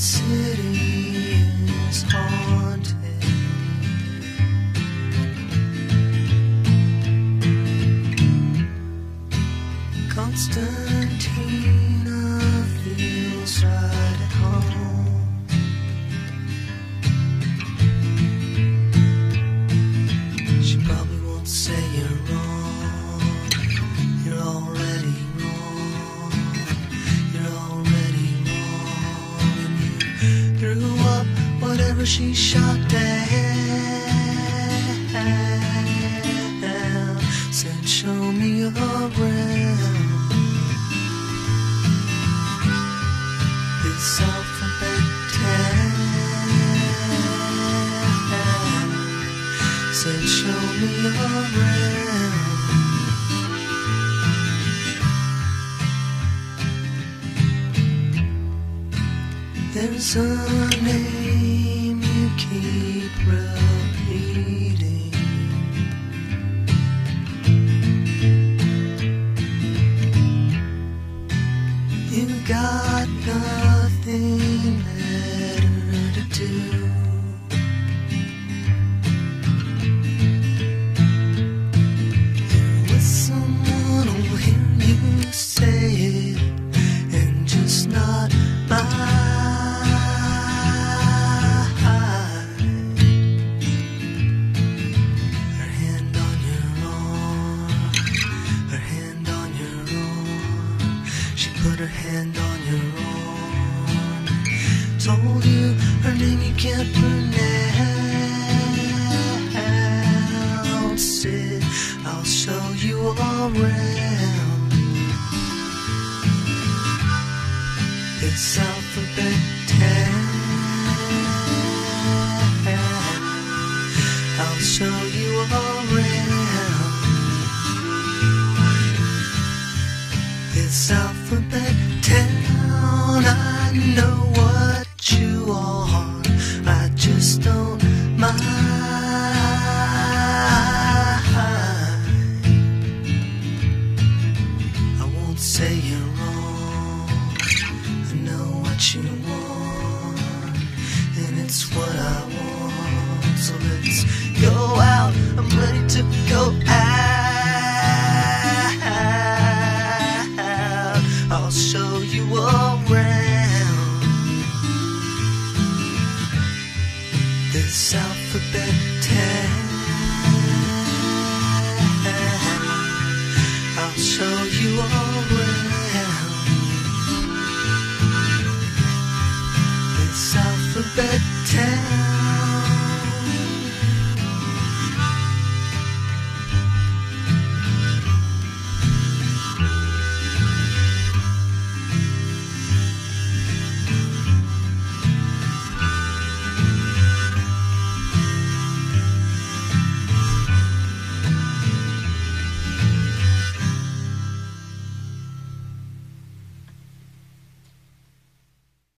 city is haunted. Constant. Whatever she shot down. Said, show me around. This alphabet town. Said, show me around. There's a name keep repeating. Put her hand on your arm. Told you her name you can't pronounce it. I'll show you around. It's alphabet town. I'll show you around. It's alphabet town. I know what you are. I just don't mind. I won't say you're wrong. I know what you want, and it's what I want. So let's town.